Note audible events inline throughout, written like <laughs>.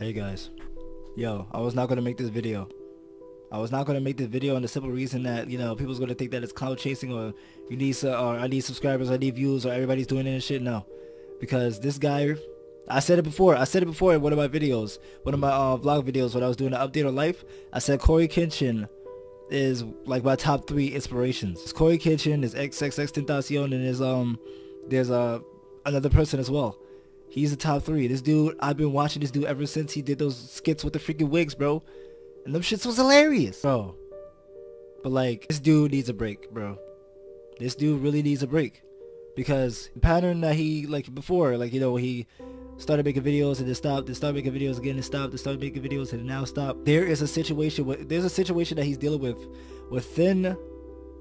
Hey guys. Yo, I was not gonna make this video. I was not gonna make this video on the simple reason that, you know, people's gonna think that it's cloud chasing or you need or I need subscribers, I need views or everybody's doing it and shit. No. Because this guy I said it before. I said it before in one of my videos, one of my uh, vlog videos when I was doing an update on life. I said Cory Kenshin is like my top three inspirations. It's Cory Kenshin, is XXX Tentacion, and there's um there's uh another person as well. He's the top three. This dude, I've been watching this dude ever since he did those skits with the freaking wigs, bro. And them shits was hilarious, bro. But like, this dude needs a break, bro. This dude really needs a break. Because the pattern that he, like before, like, you know, he started making videos and then stopped, then started making videos again and stopped, then started making videos and now stopped. There is a situation, with, there's a situation that he's dealing with within,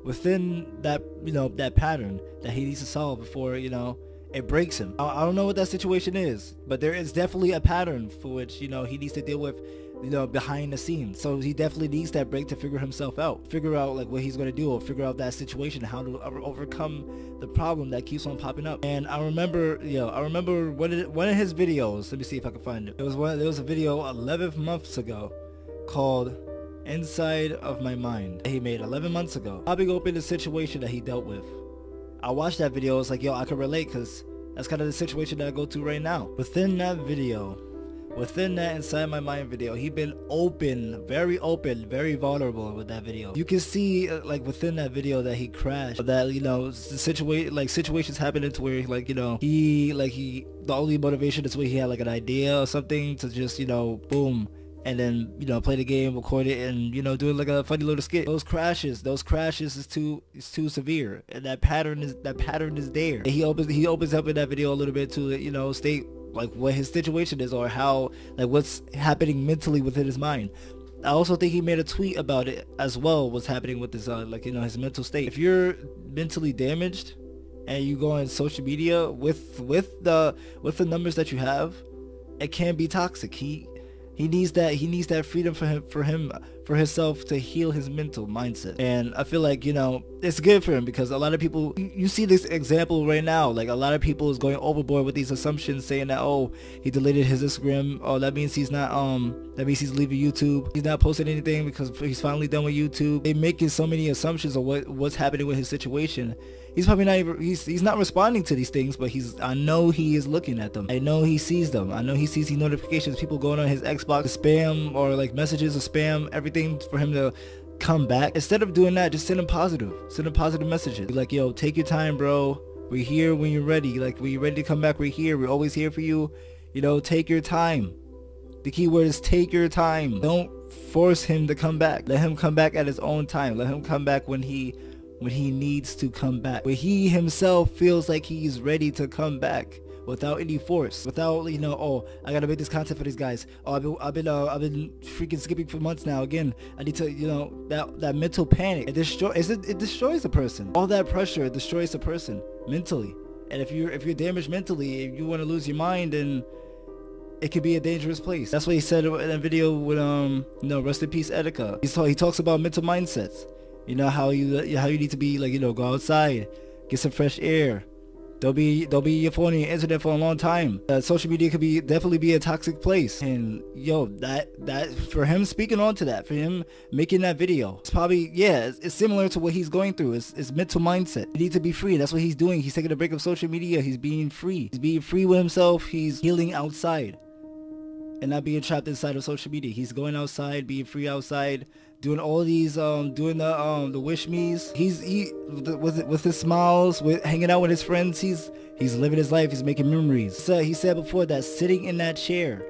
within that, you know, that pattern that he needs to solve before, you know, it breaks him. I, I don't know what that situation is, but there is definitely a pattern for which, you know, he needs to deal with you know, behind the scenes. So he definitely needs that break to figure himself out, figure out like what he's going to do or figure out that situation, how to overcome the problem that keeps on popping up. And I remember, you know I remember one of, one of his videos. Let me see if I can find it. It was one, there was a video 11 months ago called Inside of My Mind he made 11 months ago. Popping open the situation that he dealt with. I watched that video. I was like, yo, I can relate because that's kind of the situation that I go to right now. Within that video, within that Inside My Mind video, he been open, very open, very vulnerable with that video. You can see uh, like within that video that he crashed, that, you know, situation, like situations happening to where like, you know, he, like he, the only motivation is where he had like an idea or something to just, you know, boom, and then you know play the game, record it, and you know do it like a funny little skit. Those crashes, those crashes is too is too severe, and that pattern is that pattern is there. And he opens he opens up in that video a little bit to you know state like what his situation is or how like what's happening mentally within his mind. I also think he made a tweet about it as well. What's happening with his uh, like you know his mental state. If you're mentally damaged and you go on social media with with the with the numbers that you have, it can be toxic. He he needs that he needs that freedom for him for him for himself to heal his mental mindset. And I feel like, you know, it's good for him because a lot of people you see this example right now. Like a lot of people is going overboard with these assumptions saying that oh, he deleted his Instagram. Oh, that means he's not um that means he's leaving YouTube. He's not posting anything because he's finally done with YouTube. They making so many assumptions of what what's happening with his situation he's probably not even he's he's not responding to these things but he's i know he is looking at them. I know he sees them. I know he sees these notifications people going on his xbox spam or like messages or spam everything for him to come back. Instead of doing that just send him positive. Send him positive messages. Be like yo take your time bro. We're here when you're ready. Like when you're ready to come back we're here. We're always here for you. You know take your time. The key word is take your time. Don't force him to come back. Let him come back at his own time. Let him come back when he when he needs to come back. When he himself feels like he's ready to come back without any force, without you know, oh, I gotta make this content for these guys. Oh, I've been, I've been, uh, I've been freaking skipping for months now. Again, I need to, you know, that that mental panic. It destroy, it, it destroys a person. All that pressure destroys a person mentally. And if you're if you're damaged mentally, if you want to lose your mind, then it could be a dangerous place. That's what he said in a video with um, you know, rest in peace, Etika. He's talk, he talks about mental mindsets. You know how you how you need to be like you know go outside, get some fresh air. Don't be don't be your phone and your internet for a long time. Uh, social media could be definitely be a toxic place. And yo, that that for him speaking on to that, for him making that video, it's probably yeah, it's, it's similar to what he's going through. It's, it's mental mindset. You need to be free. That's what he's doing. He's taking a break of social media. He's being free. He's being free with himself. He's healing outside and not being trapped inside of social media. He's going outside, being free outside, doing all these, um, doing the um, the wish me's. He's he with with his smiles, with hanging out with his friends. He's he's living his life. He's making memories. So he said before that sitting in that chair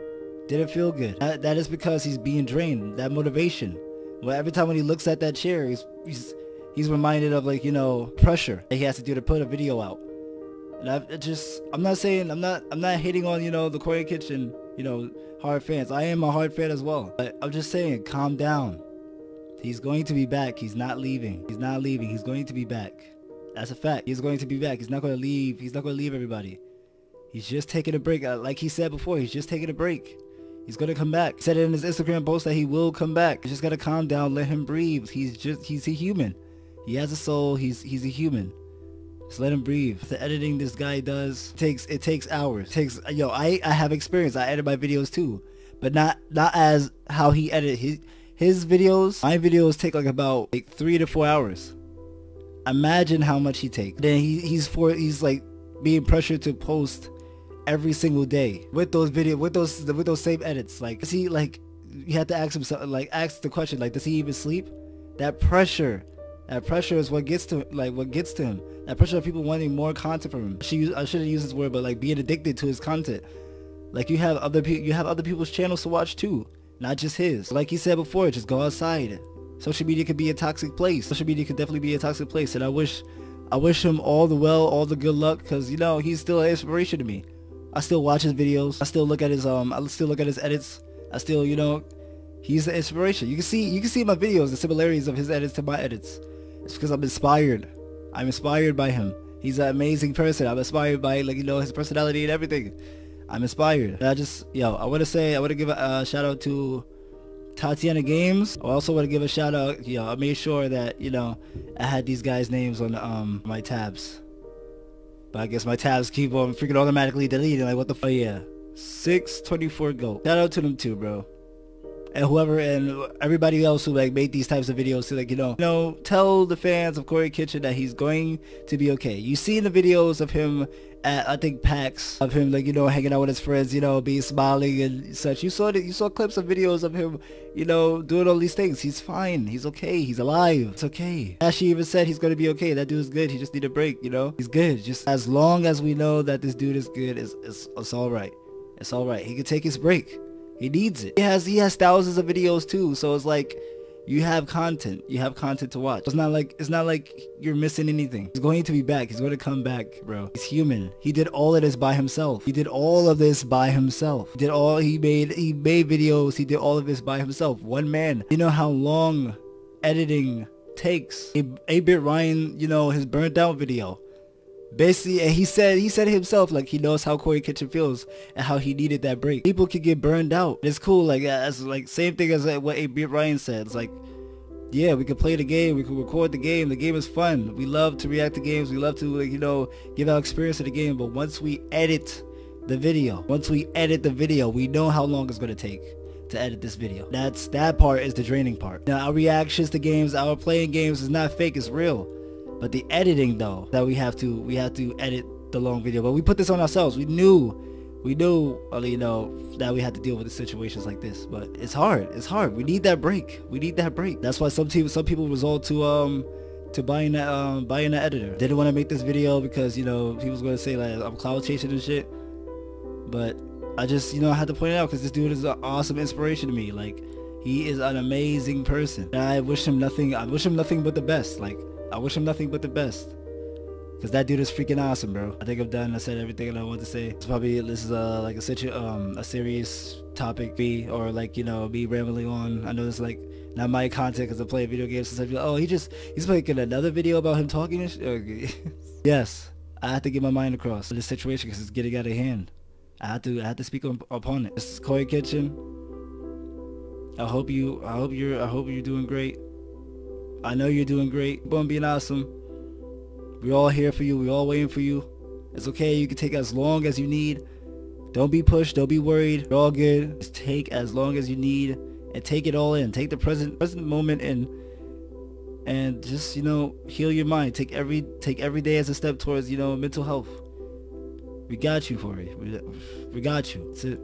didn't feel good. That, that is because he's being drained. That motivation. Well, every time when he looks at that chair, he's he's he's reminded of like you know pressure that he has to do to put a video out. And I just I'm not saying I'm not I'm not hating on you know the Cory Kenshin you know hard fans. I am a hard fan as well. But I'm just saying, calm down. He's going to be back. He's not leaving. He's not leaving. He's going to be back. That's a fact. He's going to be back. He's not going to leave. He's not going to leave everybody. He's just taking a break. Uh, like he said before, he's just taking a break. He's going to come back. He said it in his Instagram post that he will come back. Just got to calm down. Let him breathe. He's just, he's a human. He has a soul. He's, he's a human. Just let him breathe. The editing this guy does takes it takes hours. It takes yo, I I have experience. I edit my videos too. but not not as how he edit his his videos. My videos take like about like three to four hours. Imagine how much he takes. Then he, he's for he's like being pressured to post every single day with those video with those with those same edits. Like does he like you have to ask himself like ask the question like does he even sleep? That pressure that pressure is what gets to like what gets to him. That pressure of people wanting more content from him. She, I shouldn't use this word, but like being addicted to his content. Like you have other people, you have other people's channels to watch too, not just his. Like he said before, just go outside. Social media could be a toxic place. Social media could definitely be a toxic place, and I wish, I wish him all the well, all the good luck, cause you know he's still an inspiration to me. I still watch his videos. I still look at his um. I still look at his edits. I still, you know, he's the inspiration. You can see, you can see my videos the similarities of his edits to my edits. It's because I'm inspired. I'm inspired by him. He's an amazing person. I'm inspired by like you know his personality and everything. I'm inspired. And I just yo, I want to say I want to give a shout out to Tatiana Games. I also want to give a shout out. You I made sure that you know I had these guys' names on um my tabs. But I guess my tabs keep on freaking automatically deleting. Like what the fuck? Yeah, 624 Goat. Shout out to them too, bro and whoever and everybody else who like made these types of videos to like you know you know tell the fans of Cory Kenshin that he's going to be okay. You see the videos of him at I think PAX of him like you know hanging out with his friends, you know, being smiling and such. You saw that you saw clips of videos of him, you know, doing all these things. He's fine. He's okay. He's alive. It's okay. Ashley even said he's gonna be okay. That dude's good. He just need a break. You know, he's good. Just as long as we know that this dude is good, it's it's, it's all right. It's all right. He can take his break. He needs it. He has he has thousands of videos too, so it's like you have content. You have content to watch. It's not like it's not like you're missing anything. He's going to be back. He's going to come back, bro. He's human. He did all of this by himself. He did all of this by himself. He did all he made he made videos. He did all of this by himself. One man. You know how long editing takes. A, a bit Ryan, you know, his burnt out video basically and he said he said himself like he knows how Cory Kenshin feels and how he needed that break. People can get burned out. It's cool like as like same thing as like, what A B Ryan said. It's like yeah, we can play the game, we can record the game. The game is fun. We love to react to games. We love to like you know give our experience of the game. But once we edit the video, once we edit the video, we know how long it's gonna take to edit this video. That's that part is the draining part. Now our reactions to games, our playing games is not fake, it's real. But the editing though, that we have to we have to edit the long video. But we put this on ourselves. We knew we knew you know that we had to deal with the situations like this. But it's hard. It's hard. We need that break. We need that break. That's why some people some people resort to um to buying that um buying an editor. Didn't want to make this video because you know people's gonna say like I'm cloud chasing and shit. But I just you know I had to point it out because this dude is an awesome inspiration to me. Like he is an amazing person. And I wish him nothing. I wish him nothing but the best. Like I wish him nothing but the best. Cause that dude is freaking awesome, bro. I think I'm done. I said everything that I wanted to say. It's probably this is a, like a situ um a serious topic, be or like you know be rambling on. I know it's like not my content because I play video games. I feel, oh, he just he's making another video about him talking and. <laughs> Okay. yes, I have to get my mind across this situation because it's getting out of hand. I have to I have to speak on, upon it. This is Cory Kenshin. I hope you I hope you're I hope you're doing great. I know you're doing great. On being awesome. We're all here for you. We're all waiting for you. It's okay. You can take as long as you need. Don't be pushed. Don't be worried. You're all good. Just take as long as you need and take it all in. Take the present present moment and and just you know heal your mind. Take every take every day as a step towards you know mental health. We got you it. We, we got you. That's it.